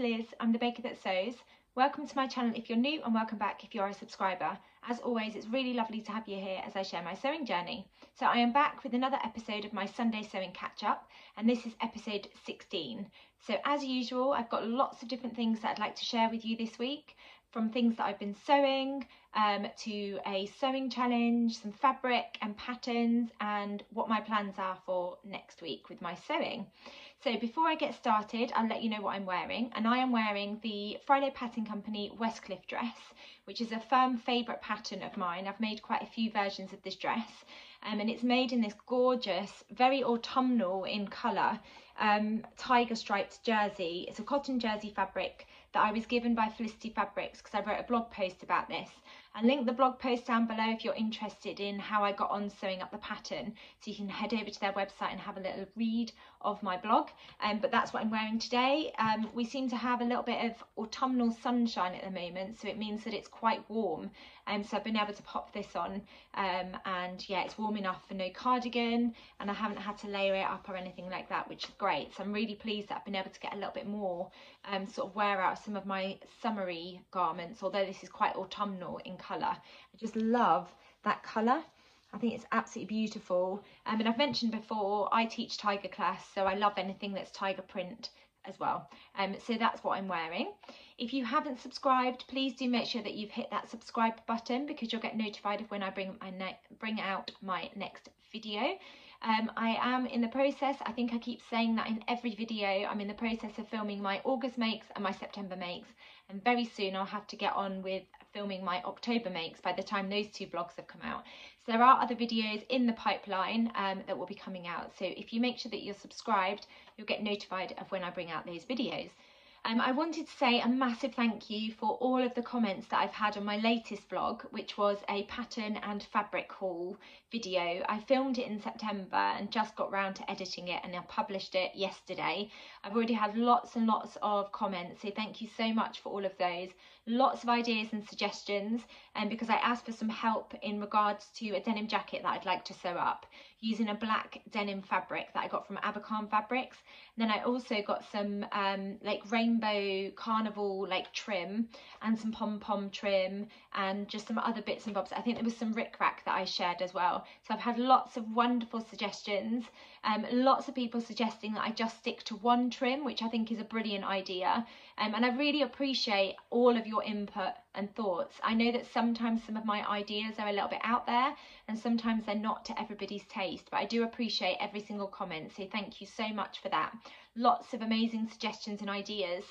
Liz, I'm the baker that sews. Welcome to my channel if you're new and welcome back if you're a subscriber. As always, it's really lovely to have you here as I share my sewing journey. So I am back with another episode of my Sunday sewing catch up and this is episode 16. So as usual, I've got lots of different things that I'd like to share with you this week from things that I've been sewing um, to a sewing challenge, some fabric and patterns and what my plans are for next week with my sewing. So before I get started, I'll let you know what I'm wearing and I am wearing the Friday Pattern Company Westcliff dress, which is a firm favourite pattern of mine. I've made quite a few versions of this dress um, and it's made in this gorgeous, very autumnal in colour, um, tiger striped jersey. It's a cotton jersey fabric that I was given by Felicity Fabrics because I wrote a blog post about this. I'll link the blog post down below if you're interested in how I got on sewing up the pattern. So you can head over to their website and have a little read of my blog. Um, but that's what I'm wearing today. Um, we seem to have a little bit of autumnal sunshine at the moment, so it means that it's quite warm. Um, so I've been able to pop this on um, and yeah, it's warm enough for no cardigan and I haven't had to layer it up or anything like that, which is great. So I'm really pleased that I've been able to get a little bit more um, sort of wear out some of my summery garments, although this is quite autumnal in colour. I just love that colour. I think it's absolutely beautiful. Um, and I've mentioned before, I teach tiger class, so I love anything that's tiger print as well. Um, so that's what I'm wearing. If you haven't subscribed, please do make sure that you've hit that subscribe button because you'll get notified of when I bring my bring out my next video. Um, I am in the process, I think I keep saying that in every video, I'm in the process of filming my August makes and my September makes and very soon I'll have to get on with filming my October makes by the time those two blogs have come out. So there are other videos in the pipeline um, that will be coming out. So if you make sure that you're subscribed, you'll get notified of when I bring out those videos. Um, I wanted to say a massive thank you for all of the comments that I've had on my latest vlog, which was a pattern and fabric haul video. I filmed it in September and just got round to editing it and I published it yesterday. I've already had lots and lots of comments, so thank you so much for all of those. Lots of ideas and suggestions, and um, because I asked for some help in regards to a denim jacket that I'd like to sew up using a black denim fabric that I got from Abakhan Fabrics. And then I also got some um, like rainbow carnival like trim and some pom-pom trim and just some other bits and bobs. I think there was some rickrack that I shared as well. So I've had lots of wonderful suggestions. Um, lots of people suggesting that I just stick to one trim, which I think is a brilliant idea. Um, and I really appreciate all of your input and thoughts. I know that sometimes some of my ideas are a little bit out there and sometimes they're not to everybody's taste, but I do appreciate every single comment. So thank you so much for that. Lots of amazing suggestions and ideas.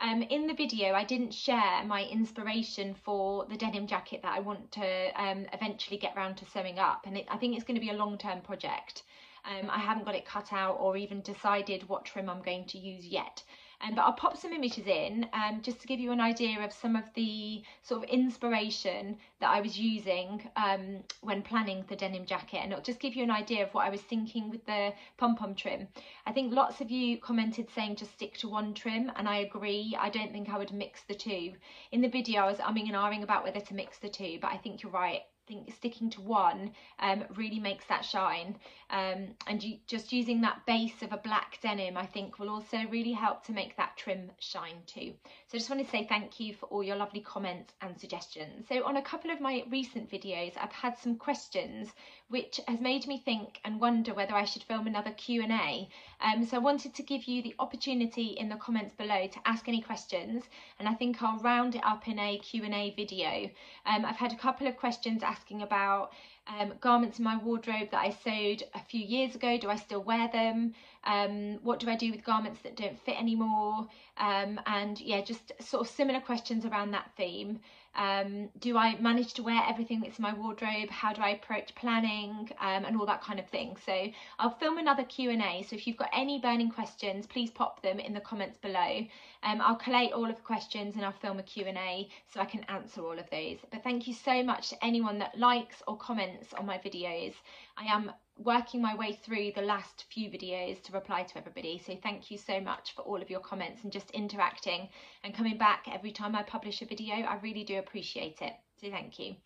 Um, in the video, I didn't share my inspiration for the denim jacket that I want to um, eventually get round to sewing up. And it, I think it's going to be a long-term project. Um, I haven't got it cut out or even decided what trim I'm going to use yet. Um, but I'll pop some images in um, just to give you an idea of some of the sort of inspiration that I was using um, when planning the denim jacket and it'll just give you an idea of what I was thinking with the pom-pom trim. I think lots of you commented saying just stick to one trim and I agree. I don't think I would mix the two. In the video I was umming and ahhing about whether to mix the two but I think you're right think sticking to one um, really makes that shine um, and you, just using that base of a black denim I think will also really help to make that trim shine too. So I just want to say thank you for all your lovely comments and suggestions. So on a couple of my recent videos I've had some questions which has made me think and wonder whether I should film another Q&A. Um, so I wanted to give you the opportunity in the comments below to ask any questions and I think I'll round it up in a Q&A video. Um, I've had a couple of questions asking about um, garments in my wardrobe that I sewed a few years ago. Do I still wear them? Um, what do I do with garments that don't fit anymore? Um, and yeah, just sort of similar questions around that theme. Um, do I manage to wear everything that's in my wardrobe? How do I approach planning um, and all that kind of thing? So I'll film another Q&A. So if you've got any burning questions, please pop them in the comments below. Um, I'll collate all of the questions and I'll film a Q&A so I can answer all of those. But thank you so much to anyone that likes or comments on my videos. I am working my way through the last few videos to reply to everybody. So thank you so much for all of your comments and just interacting and coming back every time I publish a video. I really do appreciate it. So thank you.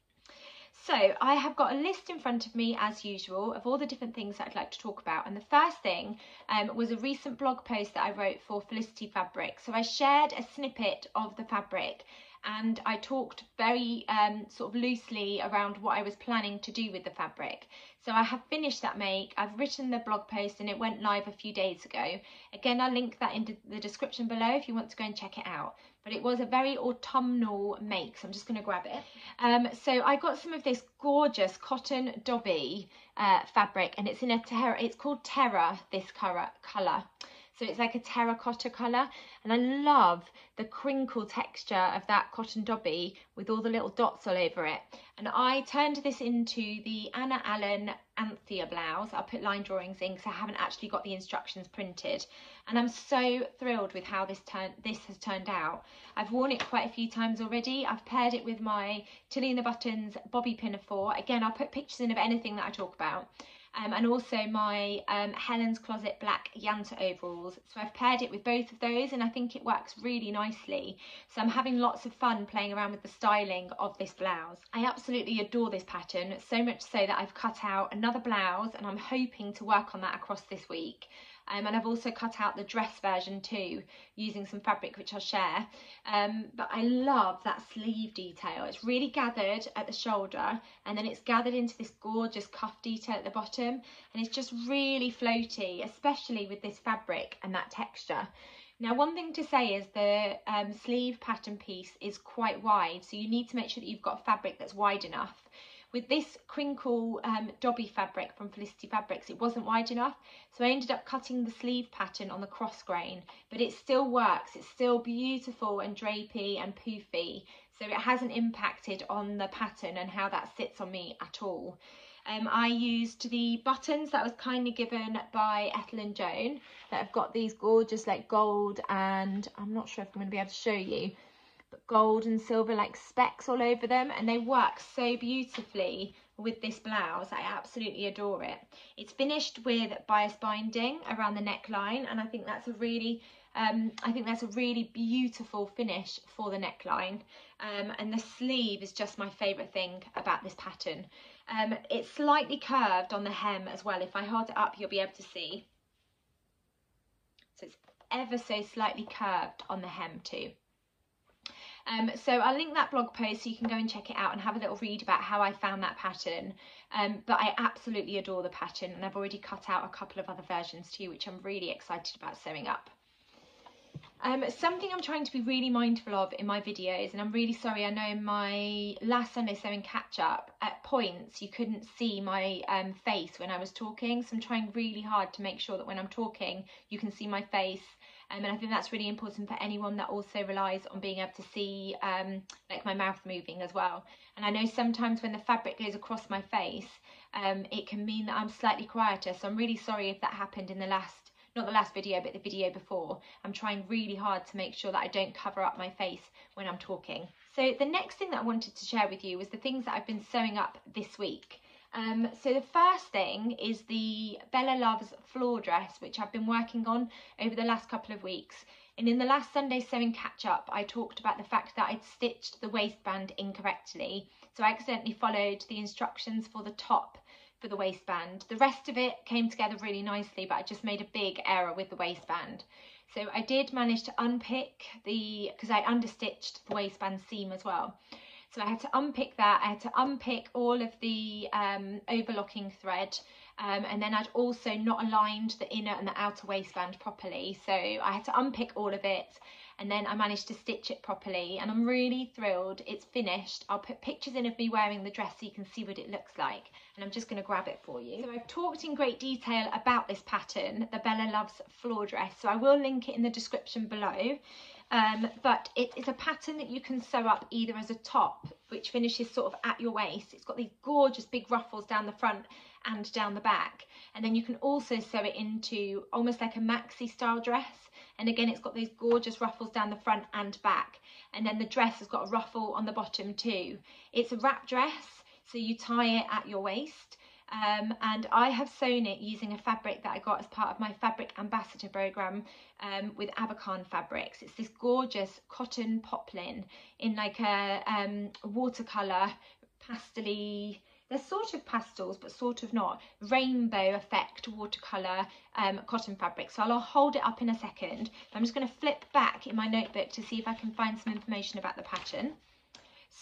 So I have got a list in front of me as usual of all the different things that I'd like to talk about. And the first thing um, was a recent blog post that I wrote for Felicity Fabric. So I shared a snippet of the fabric and I talked very um, sort of loosely around what I was planning to do with the fabric. So I have finished that make, I've written the blog post and it went live a few days ago. Again, I'll link that in the description below if you want to go and check it out. But it was a very autumnal make, so I'm just going to grab it. Um, so I got some of this gorgeous cotton dobby uh, fabric and it's in a terra, it's called Terra, this colour. So it's like a terracotta colour and I love the crinkle texture of that cotton dobby with all the little dots all over it. And I turned this into the Anna Allen Anthea blouse. I'll put line drawings in because I haven't actually got the instructions printed. And I'm so thrilled with how this turn this has turned out. I've worn it quite a few times already. I've paired it with my Tilly and the Buttons Bobbi pinafore. Again, I'll put pictures in of anything that I talk about um, and also my um, Helen's Closet black Yanta overalls. So I've paired it with both of those and I think it works really nicely. So I'm having lots of fun playing around with the styling of this blouse. I absolutely adore this pattern, so much so that I've cut out another blouse and I'm hoping to work on that across this week. Um, and I've also cut out the dress version too using some fabric which I'll share. Um, but I love that sleeve detail. It's really gathered at the shoulder and then it's gathered into this gorgeous cuff detail at the bottom and it's just really floaty especially with this fabric and that texture. Now one thing to say is the um, sleeve pattern piece is quite wide so you need to make sure that you've got fabric that's wide enough with this crinkle um, Dobby fabric from Felicity Fabrics, it wasn't wide enough, so I ended up cutting the sleeve pattern on the cross grain, but it still works. It's still beautiful and drapey and poofy, so it hasn't impacted on the pattern and how that sits on me at all. Um, I used the buttons that was kindly given by Ethel and Joan that have got these gorgeous like gold and I'm not sure if I'm going to be able to show you but gold and silver like specks all over them and they work so beautifully with this blouse. I absolutely adore it. It's finished with bias binding around the neckline and I think that's a really um, I think that's a really beautiful finish for the neckline um, and the sleeve is just my favourite thing about this pattern. Um, it's slightly curved on the hem as well. If I hold it up you'll be able to see. So it's ever so slightly curved on the hem too. Um, so I'll link that blog post so you can go and check it out and have a little read about how I found that pattern. Um, but I absolutely adore the pattern and I've already cut out a couple of other versions too, which I'm really excited about sewing up. Um, something I'm trying to be really mindful of in my videos, and I'm really sorry, I know in my last Sunday sewing catch up, at points you couldn't see my um, face when I was talking, so I'm trying really hard to make sure that when I'm talking you can see my face um, and I think that's really important for anyone that also relies on being able to see um, like my mouth moving as well. And I know sometimes when the fabric goes across my face, um, it can mean that I'm slightly quieter. So I'm really sorry if that happened in the last, not the last video, but the video before. I'm trying really hard to make sure that I don't cover up my face when I'm talking. So the next thing that I wanted to share with you was the things that I've been sewing up this week. Um, so the first thing is the Bella Loves Flor dress, which I've been working on over the last couple of weeks. And in the last Sunday sewing catch up, I talked about the fact that I'd stitched the waistband incorrectly. So I accidentally followed the instructions for the top for the waistband. The rest of it came together really nicely, but I just made a big error with the waistband. So I did manage to unpick the, because I understitched the waistband seam as well. So I had to unpick that. I had to unpick all of the um, overlocking thread. Um, and then I'd also not aligned the inner and the outer waistband properly. So I had to unpick all of it and then I managed to stitch it properly and I'm really thrilled it's finished I'll put pictures in of me wearing the dress so you can see what it looks like and I'm just going to grab it for you so I've talked in great detail about this pattern the Bella Loves Flor dress so I will link it in the description below um, but it is a pattern that you can sew up either as a top, which finishes sort of at your waist. It's got these gorgeous big ruffles down the front and down the back. And then you can also sew it into almost like a maxi style dress. And again, it's got these gorgeous ruffles down the front and back. And then the dress has got a ruffle on the bottom too. It's a wrap dress, so you tie it at your waist um, and I have sewn it using a fabric that I got as part of my fabric ambassador program um, with Abakhan fabrics. It's this gorgeous cotton poplin in like a um, watercolour pastely they're sort of pastels but sort of not rainbow effect watercolor um, cotton fabric. So I'll hold it up in a second. I'm just going to flip back in my notebook to see if I can find some information about the pattern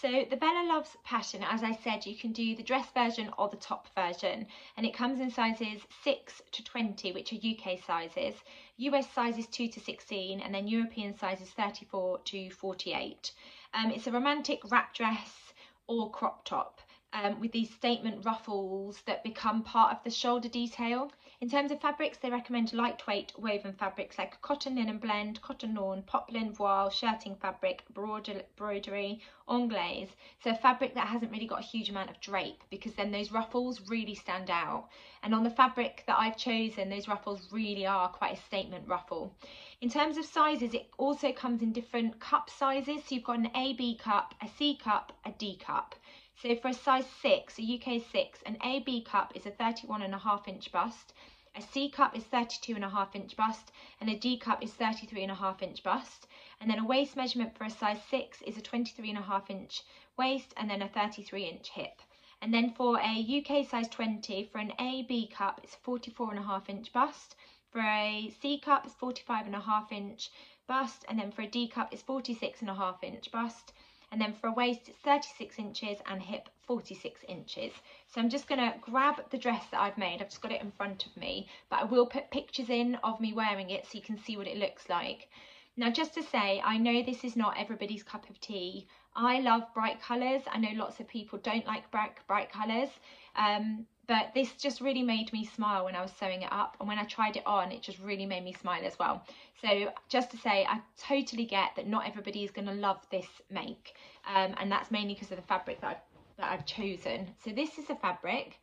so the Bella Loves Patterns, as I said you can do the dress version or the top version. And it comes in sizes 6 to 20 which are UK sizes. US sizes 2 to 16 and then European sizes 34 to 48 um, it's a romantic wrap dress or crop top um, with these statement ruffles that become part of the shoulder detail. In terms of fabrics, they recommend lightweight woven fabrics like cotton linen blend, cotton lawn, poplin, voile, shirting fabric, broderie, anglaise. So fabric that hasn't really got a huge amount of drape because then those ruffles really stand out. And on the fabric that I've chosen, those ruffles really are quite a statement ruffle. In terms of sizes, it also comes in different cup sizes. So you've got an AB cup, a C cup, a D cup. So for a size 6, a UK 6, an AB cup is a 31.5 inch bust, a C cup is 32.5 inch bust, and a D cup is 33.5 inch bust. And then a waist measurement for a size 6 is a 23.5 inch waist and then a 33 inch hip. And then for a UK size 20, for an AB cup, it's 44.5 inch bust. For a C cup, it's 45.5 inch bust. And then for a D cup, it's 46.5 inch bust and then for a waist it's 36 inches and hip 46 inches. So I'm just going to grab the dress that I've made. I've just got it in front of me but I will put pictures in of me wearing it so you can see what it looks like. Now just to say I know this is not everybody's cup of tea. I love bright colours. I know lots of people don't like bright bright colours. Um, but this just really made me smile when I was sewing it up and when I tried it on it just really made me smile as well. So just to say I totally get that not everybody is going to love this make um, and that's mainly because of the fabric that I've, that I've chosen. So this is a fabric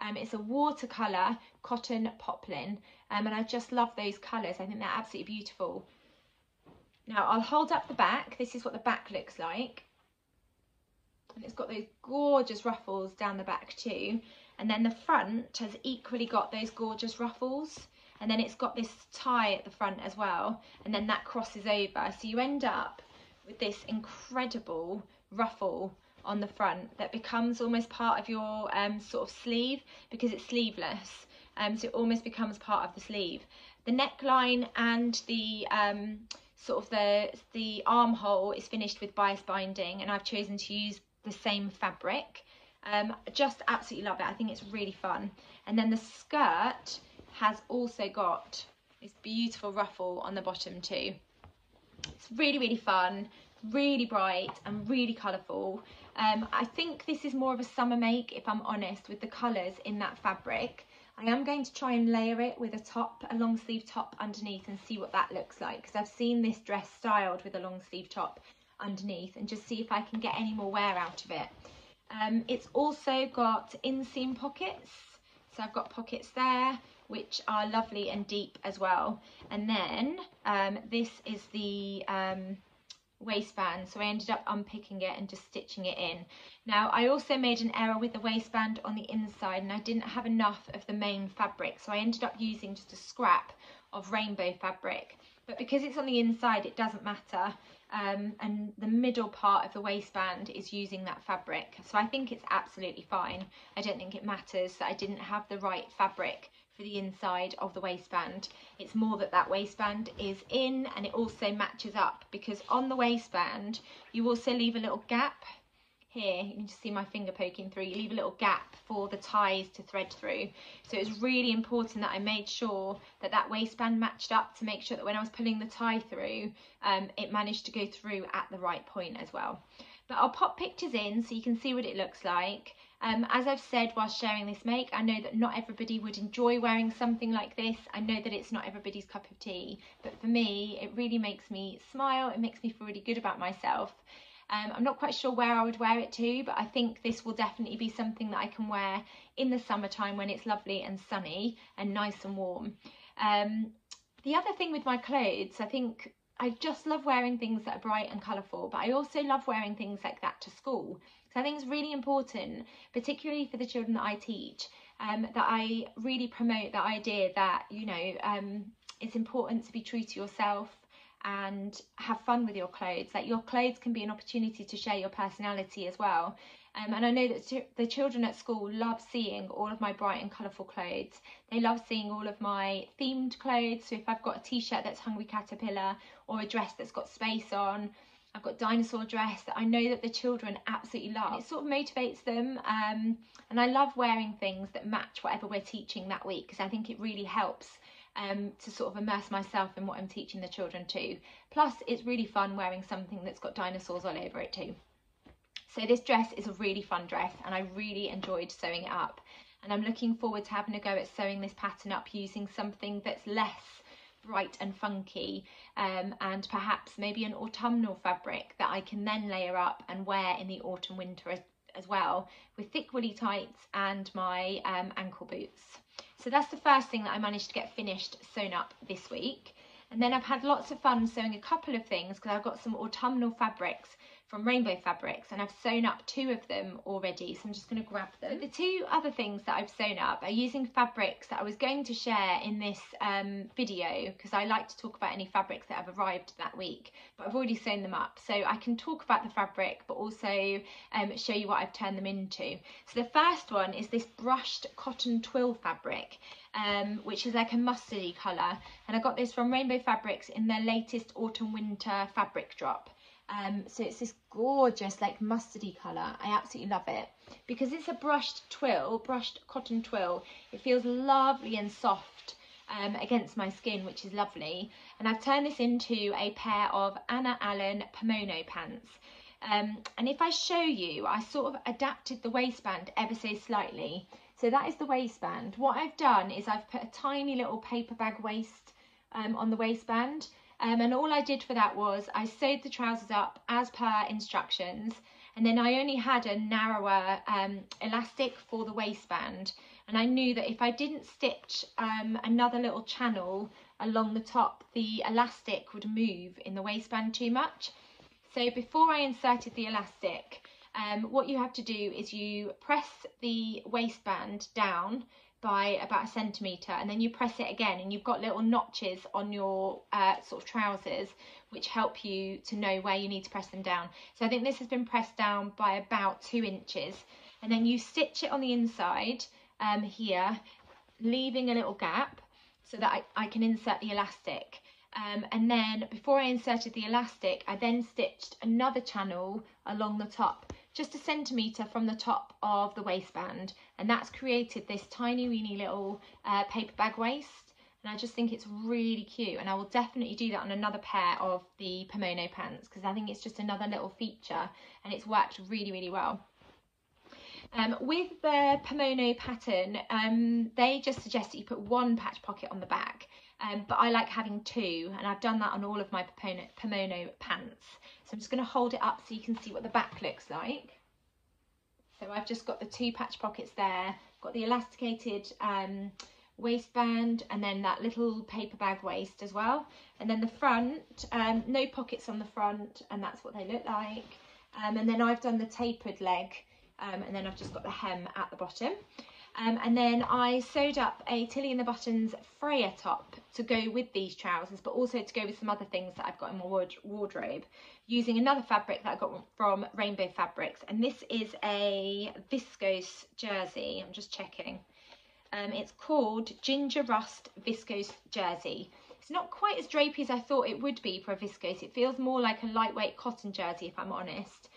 um, it's a watercolour cotton poplin um, and I just love those colours I think they're absolutely beautiful. Now I'll hold up the back. This is what the back looks like. And it's got those gorgeous ruffles down the back too and then the front has equally got those gorgeous ruffles. And then it's got this tie at the front as well. And then that crosses over. So you end up with this incredible ruffle on the front that becomes almost part of your um, sort of sleeve because it's sleeveless. Um, so it almost becomes part of the sleeve. The neckline and the um, sort of the the armhole is finished with bias binding. And I've chosen to use the same fabric um, just absolutely love it. I think it's really fun. And then the skirt has also got this beautiful ruffle on the bottom too. It's really, really fun, really bright and really colourful. Um, I think this is more of a summer make, if I'm honest, with the colours in that fabric. I am going to try and layer it with a top, a long sleeve top underneath and see what that looks like because I've seen this dress styled with a long sleeve top underneath and just see if I can get any more wear out of it. Um, it's also got inseam pockets. So I've got pockets there, which are lovely and deep as well. And then um, this is the um, waistband. So I ended up unpicking it and just stitching it in. Now I also made an error with the waistband on the inside and I didn't have enough of the main fabric. So I ended up using just a scrap of rainbow fabric. But because it's on the inside, it doesn't matter um, and the middle part of the waistband is using that fabric. So I think it's absolutely fine. I don't think it matters that I didn't have the right fabric for the inside of the waistband. It's more that that waistband is in and it also matches up because on the waistband you also leave a little gap here you can just see my finger poking through. You leave a little gap for the ties to thread through. So it's really important that I made sure that that waistband matched up to make sure that when I was pulling the tie through um, it managed to go through at the right point as well. But I'll pop pictures in so you can see what it looks like. Um, as I've said while sharing this make I know that not everybody would enjoy wearing something like this. I know that it's not everybody's cup of tea. But for me it really makes me smile. It makes me feel really good about myself um, I'm not quite sure where I would wear it to, but I think this will definitely be something that I can wear in the summertime when it's lovely and sunny and nice and warm. Um, the other thing with my clothes, I think I just love wearing things that are bright and colourful, but I also love wearing things like that to school. So I think it's really important, particularly for the children that I teach, um, that I really promote the idea that, you know, um, it's important to be true to yourself, and have fun with your clothes. Like your clothes can be an opportunity to share your personality as well. Um, and I know that the children at school love seeing all of my bright and colourful clothes. They love seeing all of my themed clothes. So if I've got a t-shirt that's Hungry Caterpillar or a dress that's got space on, I've got dinosaur dress that I know that the children absolutely love. It sort of motivates them um, and I love wearing things that match whatever we're teaching that week because I think it really helps um, to sort of immerse myself in what I'm teaching the children too. Plus it's really fun wearing something that's got dinosaurs all over it too. So this dress is a really fun dress and I really enjoyed sewing it up. And I'm looking forward to having a go at sewing this pattern up using something that's less bright and funky um, and perhaps maybe an autumnal fabric that I can then layer up and wear in the autumn winter as, as well with thick woolly tights and my um, ankle boots. So that's the first thing that I managed to get finished sewn up this week. And then I've had lots of fun sewing a couple of things because I've got some autumnal fabrics from Rainbow Fabrics and I've sewn up two of them already so I'm just going to grab them. The two other things that I've sewn up are using fabrics that I was going to share in this um, video because I like to talk about any fabrics that have arrived that week but I've already sewn them up so I can talk about the fabric but also um, show you what I've turned them into. So the first one is this brushed cotton twill fabric um, which is like a mustardy colour and I got this from Rainbow Fabrics in their latest autumn winter fabric drop. Um, so it's this gorgeous like mustardy colour. I absolutely love it. Because it's a brushed twill, brushed cotton twill, it feels lovely and soft um, against my skin, which is lovely. And I've turned this into a pair of Anna Allen Pomona pants. Um, and if I show you, I sort of adapted the waistband ever so slightly. So that is the waistband. What I've done is I've put a tiny little paper bag waist um, on the waistband um, and all I did for that was I sewed the trousers up as per instructions and then I only had a narrower um, elastic for the waistband and I knew that if I didn't stitch um, another little channel along the top the elastic would move in the waistband too much. So before I inserted the elastic um, what you have to do is you press the waistband down by about a centimetre and then you press it again and you've got little notches on your uh, sort of trousers which help you to know where you need to press them down. So I think this has been pressed down by about two inches and then you stitch it on the inside um, here leaving a little gap so that I, I can insert the elastic. Um, and then before I inserted the elastic I then stitched another channel along the top just a centimetre from the top of the waistband. And that's created this tiny weeny little uh, paper bag waist. And I just think it's really cute. And I will definitely do that on another pair of the Pomona pants because I think it's just another little feature and it's worked really really well. Um, with the Pomona pattern, um, they just suggest that you put one patch pocket on the back, um, but I like having two, and I've done that on all of my Pomona, pants. So I'm just going to hold it up so you can see what the back looks like. So I've just got the two patch pockets there, got the elasticated um, waistband and then that little paper bag waist as well. And then the front, um, no pockets on the front and that's what they look like. Um, and then I've done the tapered leg um, and then I've just got the hem at the bottom. Um, and then I sewed up a Tilly and the Buttons Freya top to go with these trousers, but also to go with some other things that I've got in my ward wardrobe, using another fabric that I got from Rainbow Fabrics. And this is a viscose jersey. I'm just checking. Um, it's called Ginger Rust Viscose Jersey. It's not quite as drapey as I thought it would be for a viscose. It feels more like a lightweight cotton jersey, if I'm honest.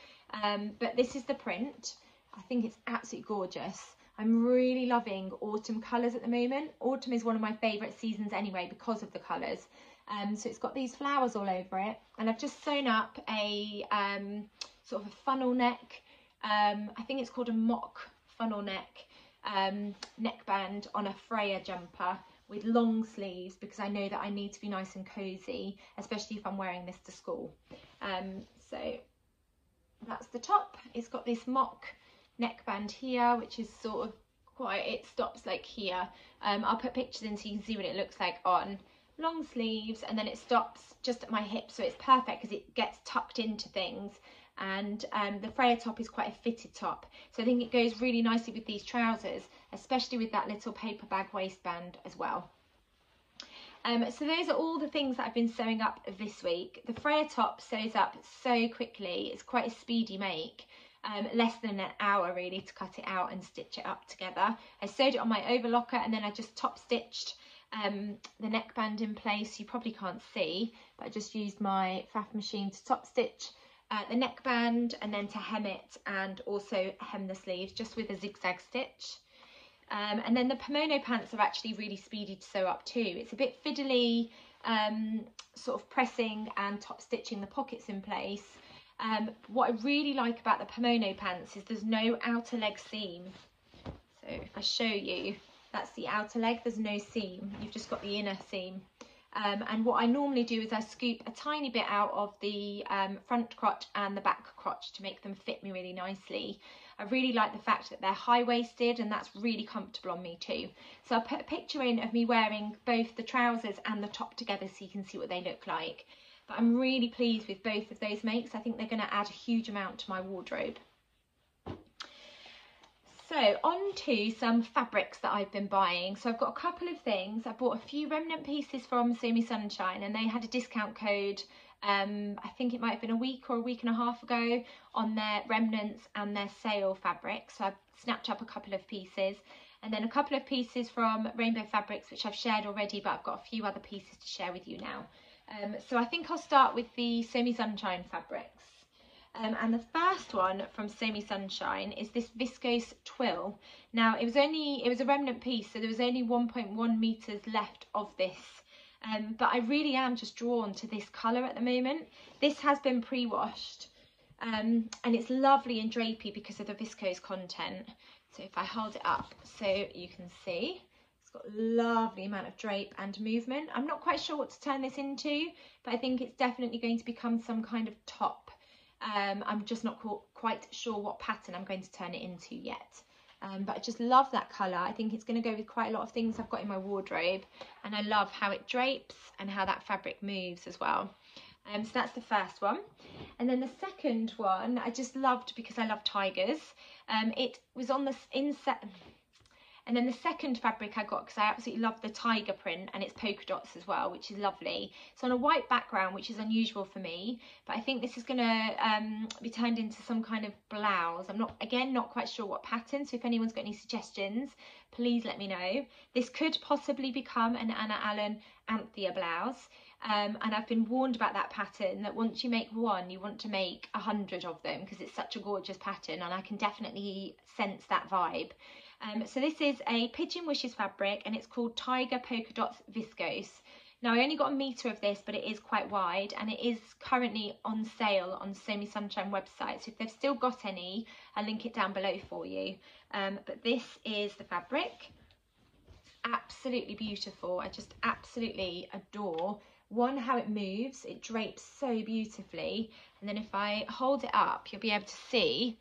Um, but this is the print. I think it's absolutely gorgeous. I'm really loving autumn colours at the moment. Autumn is one of my favourite seasons anyway because of the colours. Um, so it's got these flowers all over it and I've just sewn up a um, sort of a funnel neck. Um, I think it's called a mock funnel neck um, neckband on a Freya jumper with long sleeves because I know that I need to be nice and cosy, especially if I'm wearing this to school. Um, so that's the top. It's got this mock neckband here, which is sort of quite, it stops like here. Um, I'll put pictures in so you can see what it looks like on. Long sleeves and then it stops just at my hip so it's perfect because it gets tucked into things and um, the Freya top is quite a fitted top so I think it goes really nicely with these trousers especially with that little paper bag waistband as well. Um, so those are all the things that I've been sewing up this week. The Freya top sews up so quickly, it's quite a speedy make um, less than an hour really to cut it out and stitch it up together. I sewed it on my overlocker and then I just top stitched um, the neckband in place. You probably can't see, but I just used my Pfaff machine to top stitch uh, the neckband and then to hem it and also hem the sleeves just with a zigzag stitch. Um, and then the Pomona pants are actually really speedy to sew up too. It's a bit fiddly, um, sort of pressing and top stitching the pockets in place. Um, what I really like about the Pomona pants is there's no outer leg seam. So if I show you, that's the outer leg, there's no seam. You've just got the inner seam. Um, and what I normally do is I scoop a tiny bit out of the um, front crotch and the back crotch to make them fit me really nicely. I really like the fact that they're high-waisted and that's really comfortable on me too. So I'll put a picture in of me wearing both the trousers and the top together so you can see what they look like. But I'm really pleased with both of those makes. I think they're going to add a huge amount to my wardrobe. So on to some fabrics that I've been buying. So I've got a couple of things. I bought a few remnant pieces from Sew Me Sunshine and they had a discount code um, I think it might have been a week or a week and a half ago on their remnants and their sale fabric. So I snapped up a couple of pieces and then a couple of pieces from Rainbow Fabrics, which I've shared already, but I've got a few other pieces to share with you now. Um, so I think I'll start with the Sew Me Sunshine fabrics. Um, and the first one from Sew Me Sunshine is this viscose twill. Now it was only, it was a remnant piece, so there was only 1.1 meters left of this um, but I really am just drawn to this colour at the moment. This has been pre-washed um, and it's lovely and drapey because of the viscose content. So if I hold it up so you can see, got a lovely amount of drape and movement. I'm not quite sure what to turn this into, but I think it's definitely going to become some kind of top. Um, I'm just not quite sure what pattern I'm going to turn it into yet. Um, but I just love that colour. I think it's going to go with quite a lot of things I've got in my wardrobe. And I love how it drapes and how that fabric moves as well. Um, so that's the first one. And then the second one I just loved because I love tigers. Um, it was on the inset and then the second fabric I got, because I absolutely love the tiger print and it's polka dots as well, which is lovely. It's on a white background, which is unusual for me, but I think this is gonna um, be turned into some kind of blouse. I'm not, again, not quite sure what pattern, so if anyone's got any suggestions, please let me know. This could possibly become an Anna Allen Anthea blouse. Um, and I've been warned about that pattern that once you make one you want to make a hundred of them because it's such a gorgeous pattern and I can definitely sense that vibe um, so this is a Pigeon Wishes fabric and it's called Tiger Polka Dots Viscose. Now I only got a metre of this but it is quite wide and it is currently on sale on Me Sunshine website so if they've still got any I'll link it down below for you. Um, but this is the fabric. Absolutely beautiful. I just absolutely adore one how it moves it drapes so beautifully and then if I hold it up you'll be able to see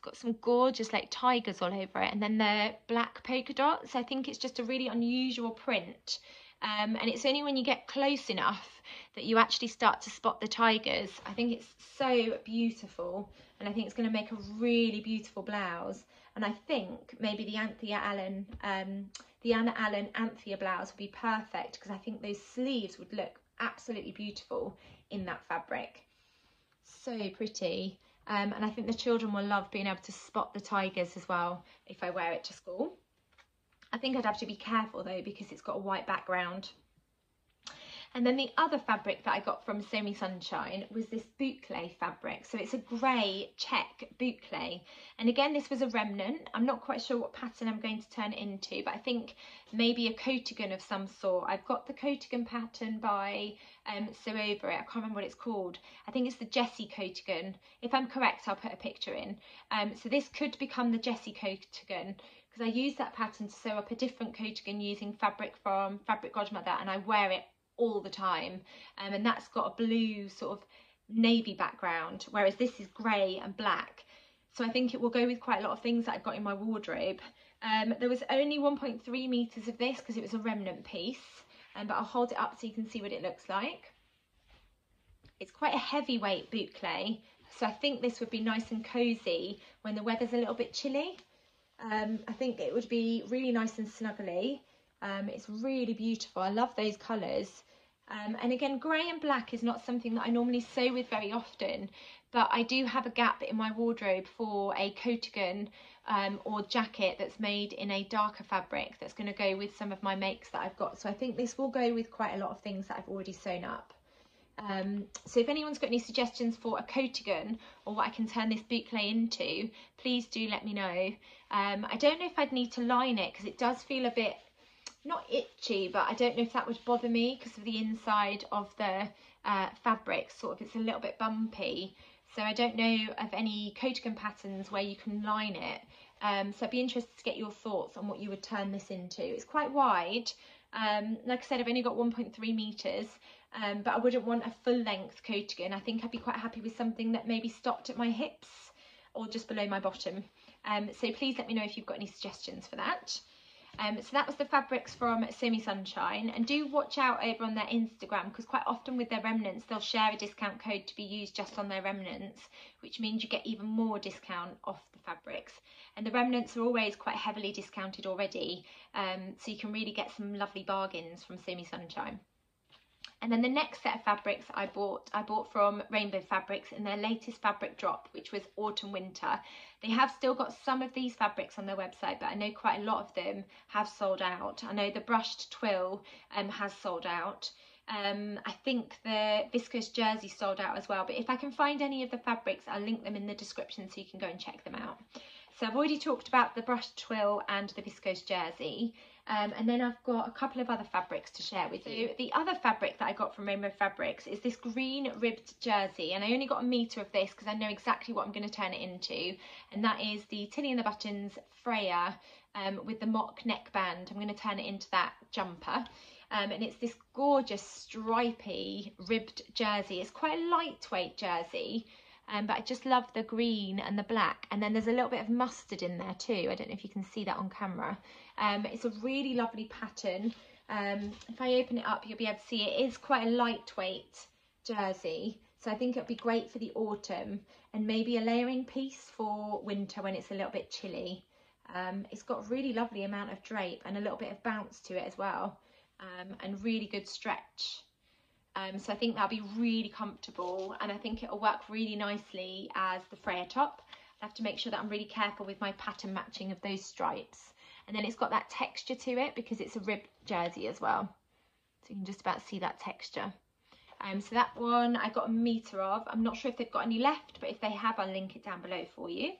got some gorgeous like tigers all over it and then the black polka dots. I think it's just a really unusual print. Um, and it's only when you get close enough that you actually start to spot the tigers. I think it's so beautiful and I think it's going to make a really beautiful blouse. And I think maybe the Anthea Allen, um, the Anna Allen Anthea blouse would be perfect because I think those sleeves would look absolutely beautiful in that fabric. So pretty. Um, and I think the children will love being able to spot the tigers as well if I wear it to school. I think I'd have to be careful though because it's got a white background. And then the other fabric that I got from Me Sunshine was this boucle fabric. So it's a grey check boucle. And again, this was a remnant. I'm not quite sure what pattern I'm going to turn it into, but I think maybe a coatigan of some sort. I've got the coatigan pattern by um, Over It. I can't remember what it's called. I think it's the Jessie coatigan. If I'm correct, I'll put a picture in. Um, so this could become the Jessie coatigan because I use that pattern to sew up a different coatigan using fabric from Fabric Godmother and I wear it all the time um, and that's got a blue sort of navy background whereas this is grey and black so I think it will go with quite a lot of things that I've got in my wardrobe. Um, there was only 1.3 metres of this because it was a remnant piece um, but I'll hold it up so you can see what it looks like. It's quite a heavyweight boucle so I think this would be nice and cosy when the weather's a little bit chilly. Um, I think it would be really nice and snuggly. Um, it's really beautiful. I love those colours. Um, and again, grey and black is not something that I normally sew with very often, but I do have a gap in my wardrobe for a coatigan um, or jacket that's made in a darker fabric that's going to go with some of my makes that I've got. So I think this will go with quite a lot of things that I've already sewn up. Um, so if anyone's got any suggestions for a coatigan or what I can turn this boucle into, please do let me know. Um, I don't know if I'd need to line it because it does feel a bit, not itchy, but I don't know if that would bother me because of the inside of the uh, fabric, sort of it's a little bit bumpy. So I don't know of any coatigan patterns where you can line it. Um, so I'd be interested to get your thoughts on what you would turn this into. It's quite wide. Um, like I said, I've only got 1.3 metres, um, but I wouldn't want a full length coatigan. I think I'd be quite happy with something that maybe stopped at my hips or just below my bottom. Um, so please let me know if you've got any suggestions for that. Um, so that was the fabrics from Me Sunshine and do watch out over on their Instagram because quite often with their remnants they'll share a discount code to be used just on their remnants which means you get even more discount off the fabrics and the remnants are always quite heavily discounted already um, so you can really get some lovely bargains from Me Sunshine. And then the next set of fabrics I bought, I bought from Rainbow Fabrics in their latest fabric drop, which was autumn winter. They have still got some of these fabrics on their website, but I know quite a lot of them have sold out. I know the brushed twill um, has sold out. Um, I think the viscose jersey sold out as well, but if I can find any of the fabrics, I'll link them in the description so you can go and check them out. So I've already talked about the brushed twill and the viscose jersey. Um, and then I've got a couple of other fabrics to share with you. The other fabric that I got from Rainbow Fabrics is this green ribbed jersey. And I only got a metre of this because I know exactly what I'm going to turn it into. And that is the Tilly and the Buttons Freya um, with the mock neckband. I'm going to turn it into that jumper. Um, and it's this gorgeous stripy ribbed jersey. It's quite a lightweight jersey. Um, but I just love the green and the black. And then there's a little bit of mustard in there too. I don't know if you can see that on camera. Um, it's a really lovely pattern. Um, if I open it up, you'll be able to see it is quite a lightweight jersey. So I think it'll be great for the autumn and maybe a layering piece for winter when it's a little bit chilly. Um, it's got a really lovely amount of drape and a little bit of bounce to it as well um, and really good stretch. Um, so I think that'll be really comfortable and I think it'll work really nicely as the Freya top. I have to make sure that I'm really careful with my pattern matching of those stripes. And then it's got that texture to it because it's a ribbed jersey as well. So you can just about see that texture. Um, so that one I got a metre of. I'm not sure if they've got any left, but if they have, I'll link it down below for you.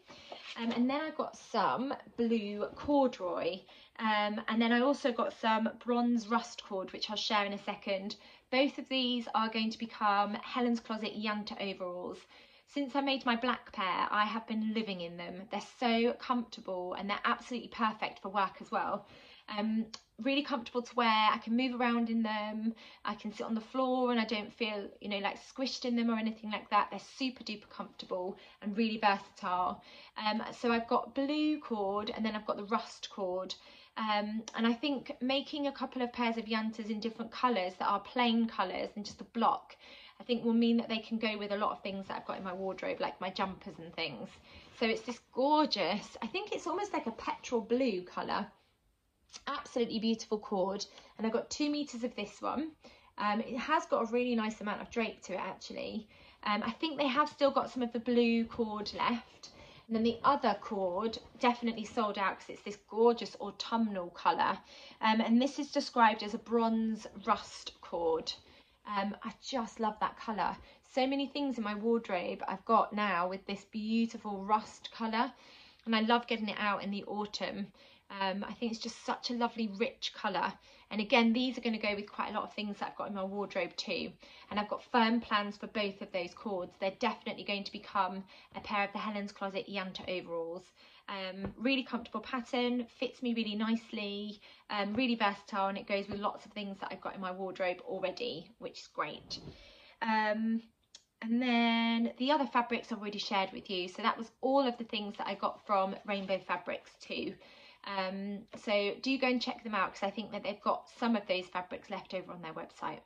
Um, and then I got some blue corduroy. Um, and then I also got some bronze rust cord, which I'll share in a second. Both of these are going to become Helen's Closet Yanta overalls. Since I made my black pair, I have been living in them. They're so comfortable and they're absolutely perfect for work as well. Um, really comfortable to wear. I can move around in them. I can sit on the floor and I don't feel, you know, like squished in them or anything like that. They're super duper comfortable and really versatile. Um, so I've got blue cord and then I've got the rust cord. Um, and I think making a couple of pairs of yantas in different colours that are plain colours and just a block, I think will mean that they can go with a lot of things that I've got in my wardrobe, like my jumpers and things. So it's this gorgeous, I think it's almost like a petrol blue colour. Absolutely beautiful cord. And I've got two metres of this one. Um, it has got a really nice amount of drape to it actually. Um, I think they have still got some of the blue cord left. And then the other cord definitely sold out because it's this gorgeous autumnal colour. Um, and this is described as a bronze rust cord. Um, I just love that colour. So many things in my wardrobe I've got now with this beautiful rust colour. And I love getting it out in the autumn. Um, I think it's just such a lovely rich colour. And again, these are going to go with quite a lot of things that I've got in my wardrobe too. And I've got firm plans for both of those cords. They're definitely going to become a pair of the Helen's Closet Yanta overalls. Um, really comfortable pattern, fits me really nicely, um, really versatile, and it goes with lots of things that I've got in my wardrobe already, which is great. Um, and then the other fabrics I've already shared with you. So that was all of the things that I got from Rainbow Fabrics too. Um, so do go and check them out because I think that they've got some of those fabrics left over on their website.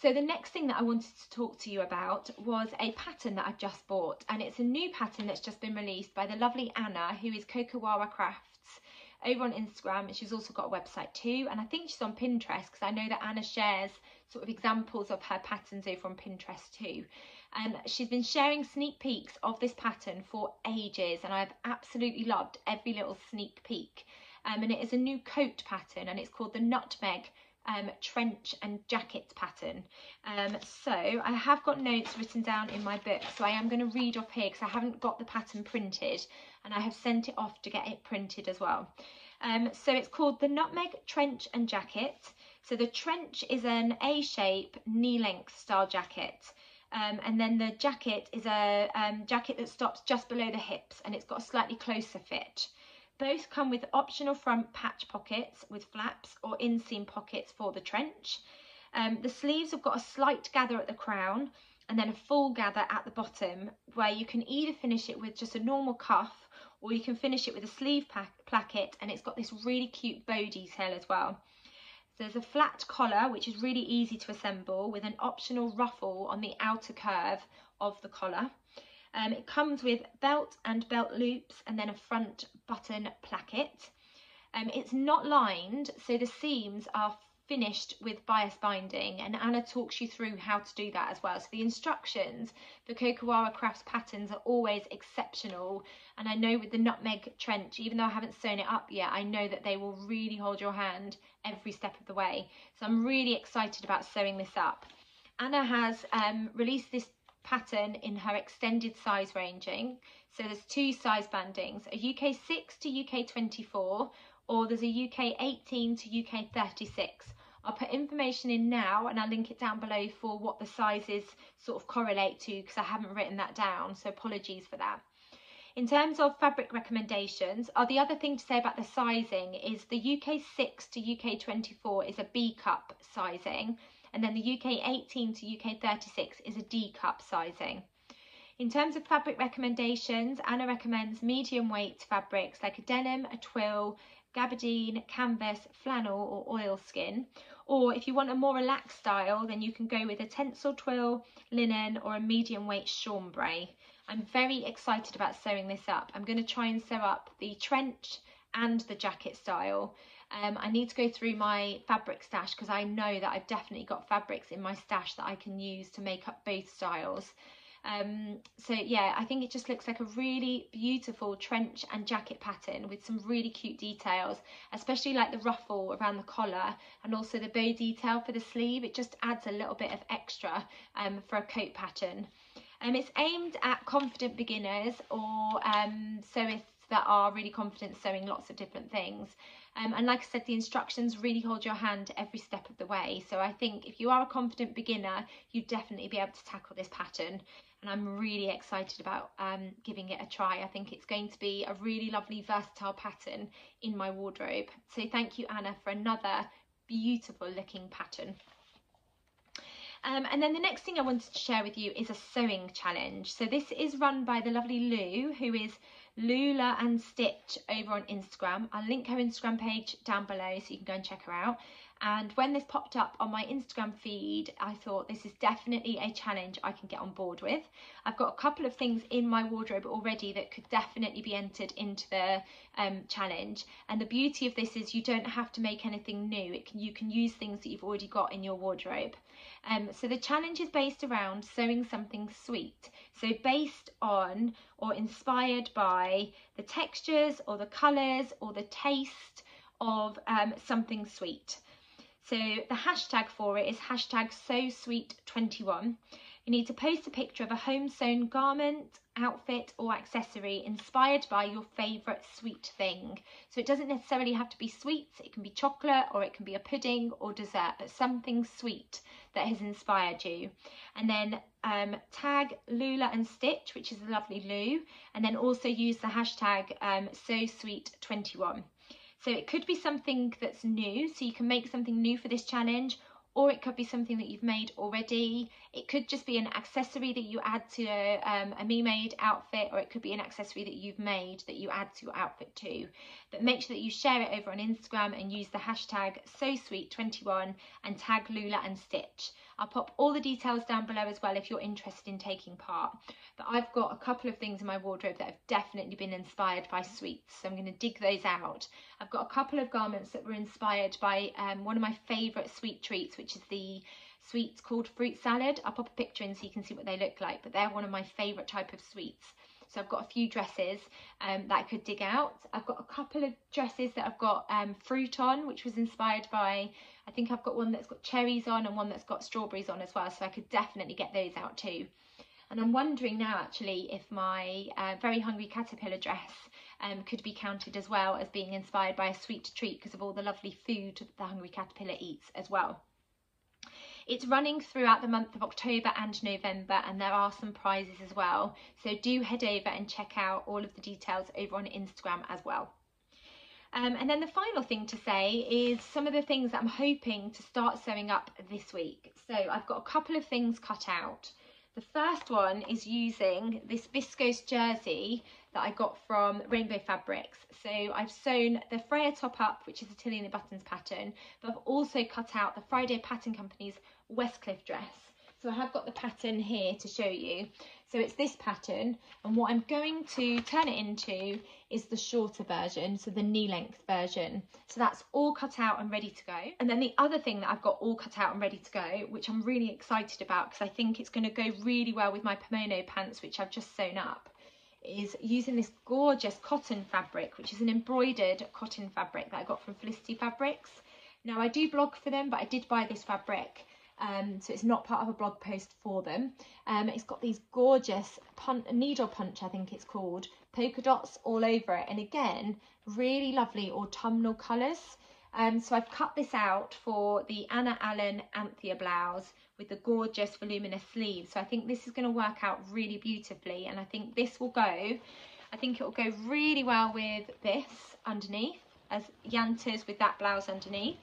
So the next thing that I wanted to talk to you about was a pattern that I've just bought and it's a new pattern that's just been released by the lovely Anna who is Cocowawa Crafts over on Instagram and she's also got a website too and I think she's on Pinterest because I know that Anna shares sort of examples of her patterns over on Pinterest too. And she's been sharing sneak peeks of this pattern for ages and I've absolutely loved every little sneak peek. Um, and it is a new coat pattern and it's called the Nutmeg um, trench and jacket pattern. Um, so I have got notes written down in my book, so I am going to read off here because I haven't got the pattern printed and I have sent it off to get it printed as well. Um, so it's called the Nutmeg Trench and Jacket. So the trench is an A-shape knee-length style jacket. Um, and then the jacket is a um, jacket that stops just below the hips and it's got a slightly closer fit. Both come with optional front patch pockets with flaps or inseam pockets for the trench. Um, the sleeves have got a slight gather at the crown and then a full gather at the bottom where you can either finish it with just a normal cuff or you can finish it with a sleeve placket and it's got this really cute bow detail as well. There's a flat collar which is really easy to assemble with an optional ruffle on the outer curve of the collar. Um, it comes with belt and belt loops and then a front button placket. Um, it's not lined, so the seams are finished with bias binding and Anna talks you through how to do that as well. So the instructions for Cocowawa Crafts patterns are always exceptional and I know with the nutmeg trench, even though I haven't sewn it up yet, I know that they will really hold your hand every step of the way. So I'm really excited about sewing this up. Anna has um, released this pattern in her extended size ranging. So there's two size bandings, a UK 6 to UK 24 or there's a UK 18 to UK 36. I'll put information in now and I'll link it down below for what the sizes sort of correlate to because I haven't written that down, so apologies for that. In terms of fabric recommendations, oh, the other thing to say about the sizing is the UK 6 to UK 24 is a B cup sizing and then the UK 18 to UK 36 is a D cup sizing. In terms of fabric recommendations, Anna recommends medium weight fabrics like a denim, a twill, gabardine, canvas, flannel or oilskin. Or if you want a more relaxed style, then you can go with a tencel twill, linen or a medium weight chambray. I'm very excited about sewing this up. I'm going to try and sew up the trench and the jacket style um, I need to go through my fabric stash because I know that I've definitely got fabrics in my stash that I can use to make up both styles. Um, so yeah, I think it just looks like a really beautiful trench and jacket pattern with some really cute details, especially like the ruffle around the collar and also the bow detail for the sleeve. It just adds a little bit of extra um, for a coat pattern. Um, it's aimed at confident beginners or um, sewists that are really confident sewing lots of different things. Um, and like I said, the instructions really hold your hand every step of the way. So I think if you are a confident beginner, you'd definitely be able to tackle this pattern. And I'm really excited about um, giving it a try. I think it's going to be a really lovely versatile pattern in my wardrobe. So thank you, Anna, for another beautiful looking pattern. Um, and then the next thing I wanted to share with you is a sewing challenge. So this is run by the lovely Lou, who is Lula and Stitch over on Instagram. I'll link her Instagram page down below so you can go and check her out. And when this popped up on my Instagram feed, I thought this is definitely a challenge I can get on board with. I've got a couple of things in my wardrobe already that could definitely be entered into the um, challenge. And the beauty of this is you don't have to make anything new. Can, you can use things that you've already got in your wardrobe. Um, so the challenge is based around sewing something sweet. So based on or inspired by the textures or the colours or the taste of um, something sweet. So the hashtag for it is hashtag SewSweet21. You need to post a picture of a home sewn garment, outfit or accessory inspired by your favourite sweet thing. So it doesn't necessarily have to be sweets, it can be chocolate or it can be a pudding or dessert, but something sweet that has inspired you. And then um, tag Lula and Stitch, which is a lovely Lou, and then also use the hashtag um, SewSweet21. So it could be something that's new, so you can make something new for this challenge, or it could be something that you've made already. It could just be an accessory that you add to a, um, a me made outfit, or it could be an accessory that you've made that you add to your outfit too. But make sure that you share it over on Instagram and use the hashtag SewSweet21 and tag Lula and Stitch. I'll pop all the details down below as well if you're interested in taking part. But I've got a couple of things in my wardrobe that have definitely been inspired by sweets, so I'm going to dig those out. I've got a couple of garments that were inspired by um, one of my favourite sweet treats, which is the sweets called fruit salad. I'll pop a picture in so you can see what they look like, but they're one of my favourite type of sweets. So I've got a few dresses um, that I could dig out. I've got a couple of dresses that I've got um, fruit on, which was inspired by, I think I've got one that's got cherries on and one that's got strawberries on as well. So I could definitely get those out too. And I'm wondering now actually if my uh, Very Hungry Caterpillar dress um, could be counted as well as being inspired by a sweet treat because of all the lovely food that the Hungry Caterpillar eats as well. It's running throughout the month of October and November and there are some prizes as well. So do head over and check out all of the details over on Instagram as well. Um, and then the final thing to say is some of the things that I'm hoping to start sewing up this week. So I've got a couple of things cut out. The first one is using this viscose jersey that I got from Rainbow Fabrics. So I've sewn the Freya top up, which is a Tilly and the Buttons pattern, but I've also cut out the Friday Pattern Company's Westcliff dress. So I have got the pattern here to show you. So it's this pattern and what I'm going to turn it into is the shorter version, so the knee length version. So that's all cut out and ready to go. And then the other thing that I've got all cut out and ready to go, which I'm really excited about because I think it's going to go really well with my Pomona pants, which I've just sewn up, is using this gorgeous cotton fabric, which is an embroidered cotton fabric that I got from Felicity Fabrics. Now I do blog for them, but I did buy this fabric um, so it's not part of a blog post for them. Um, it's got these gorgeous pun needle punch, I think it's called, polka dots all over it. And again, really lovely autumnal colours. Um, so I've cut this out for the Anna Allen Anthea blouse with the gorgeous voluminous sleeves. So I think this is going to work out really beautifully. And I think this will go, I think it will go really well with this underneath as Yantas with that blouse underneath.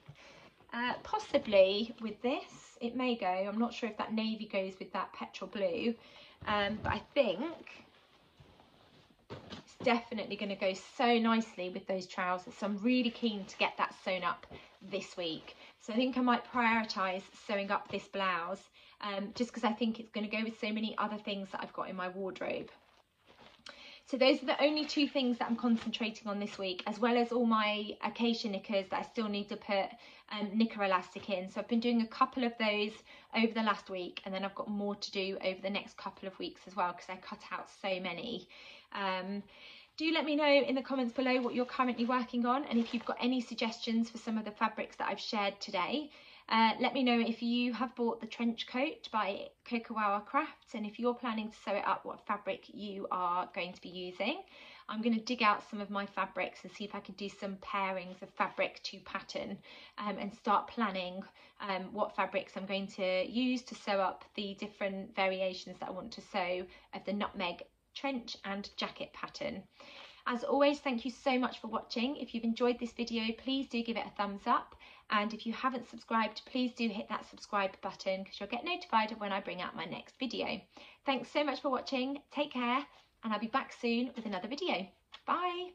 Uh, possibly with this, it may go. I'm not sure if that navy goes with that petrol blue, um, but I think it's definitely going to go so nicely with those trousers. So I'm really keen to get that sewn up this week. So I think I might prioritise sewing up this blouse um, just because I think it's going to go with so many other things that I've got in my wardrobe. So those are the only two things that I'm concentrating on this week, as well as all my acacia knickers that I still need to put um, knicker elastic in. So I've been doing a couple of those over the last week, and then I've got more to do over the next couple of weeks as well, because I cut out so many. Um, do let me know in the comments below what you're currently working on and if you've got any suggestions for some of the fabrics that I've shared today. Uh, let me know if you have bought the trench coat by Cocowawa Crafts and if you're planning to sew it up, what fabric you are going to be using. I'm going to dig out some of my fabrics and see if I can do some pairings of fabric to pattern um, and start planning um, what fabrics I'm going to use to sew up the different variations that I want to sew of the nutmeg trench and jacket pattern. As always, thank you so much for watching. If you've enjoyed this video, please do give it a thumbs up. And if you haven't subscribed, please do hit that subscribe button because you'll get notified of when I bring out my next video. Thanks so much for watching. Take care and I'll be back soon with another video. Bye.